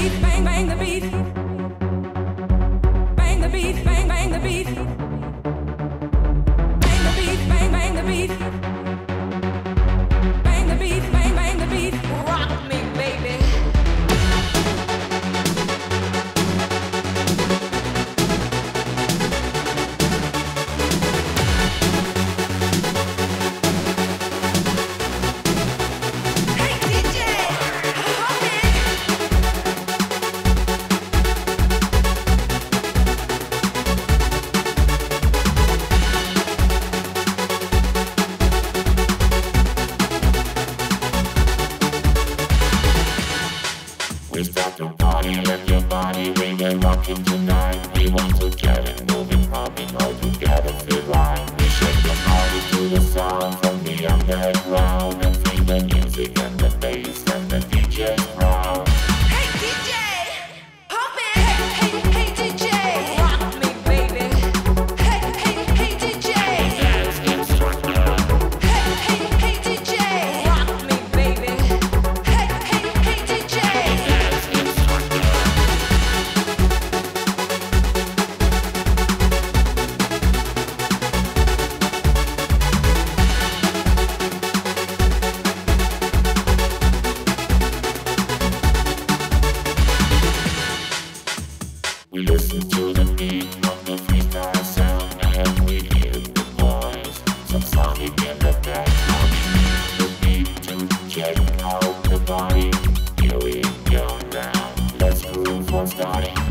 beat, bang, bang the beat. We start to party, let your body ring and rocking tonight. We want to get it moving, popping all together, feel right. We shake the party to the sound from the underground and feel the music and We listen to the beat of the freestyle sound and we hear the voice. Some sonic in the background. We need the beat to check out the body. Here we go now. Let's groove for starting.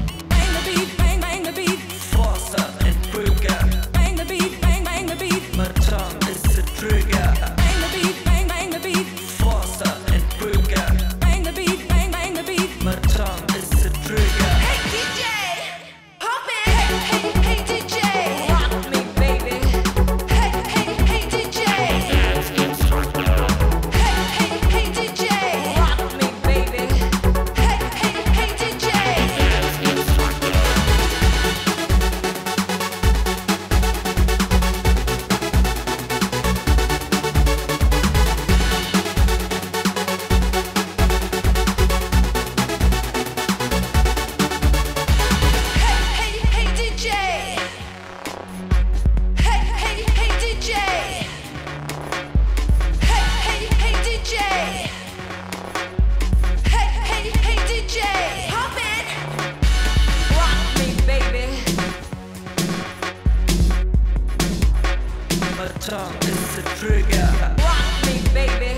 Tongue is the trigger. Rock me, baby.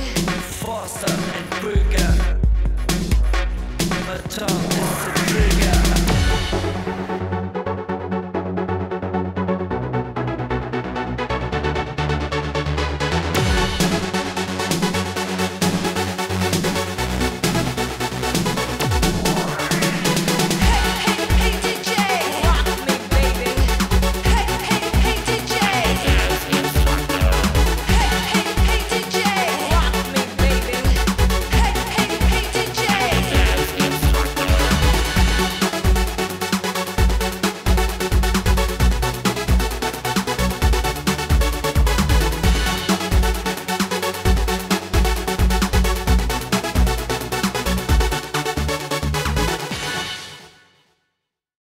Faster and quicker. My tongue is the